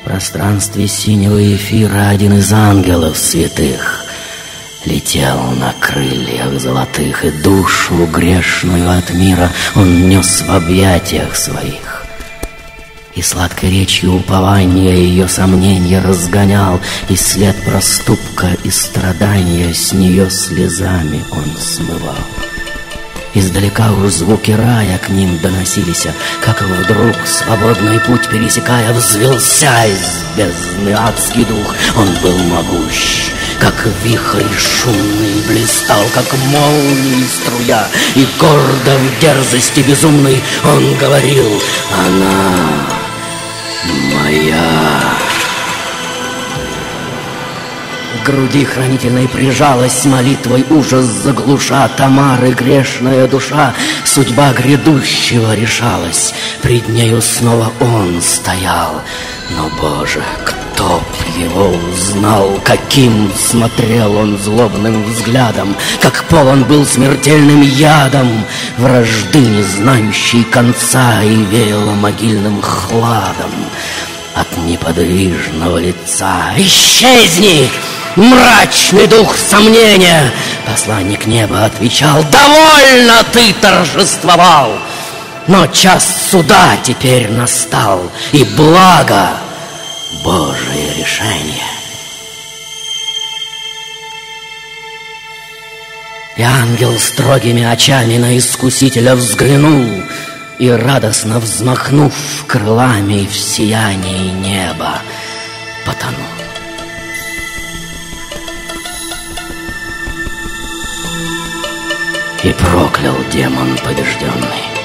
В пространстве синего эфира один из ангелов святых Летел на крыльях золотых, и душу грешную от мира Он нес в объятиях своих. И сладкой речью упования ее сомнения разгонял, И след проступка и страдания с нее слезами он смывал. Издалека уж звуки рая к ним доносились, Как вдруг, свободный путь пересекая, Взвелся из бездны адский дух. Он был могущ, как вихрь шумный Блистал, как молнии струя, И гордо в дерзости безумной Он говорил, она моя груди хранительной прижалась молитвой ужас заглуша Тамары грешная душа Судьба грядущего решалась Пред нею снова он стоял Но, Боже, кто б его узнал Каким смотрел он злобным взглядом Как полон был смертельным ядом Вражды, не знающей конца И веяло могильным хладом от неподвижного лица. «Исчезни!» Мрачный дух сомнения. Посланник неба отвечал Довольно ты торжествовал! Но час суда теперь настал И благо Божие решение! И ангел строгими очами на искусителя взглянул И радостно взмахнув крылами в сиянии неба потонул. Проклял демон побежденный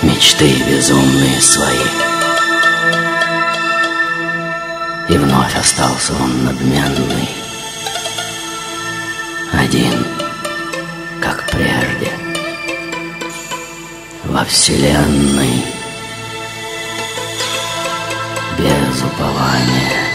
Мечты безумные свои. И вновь остался он надменный. Один, как прежде. Во вселенной. Без упования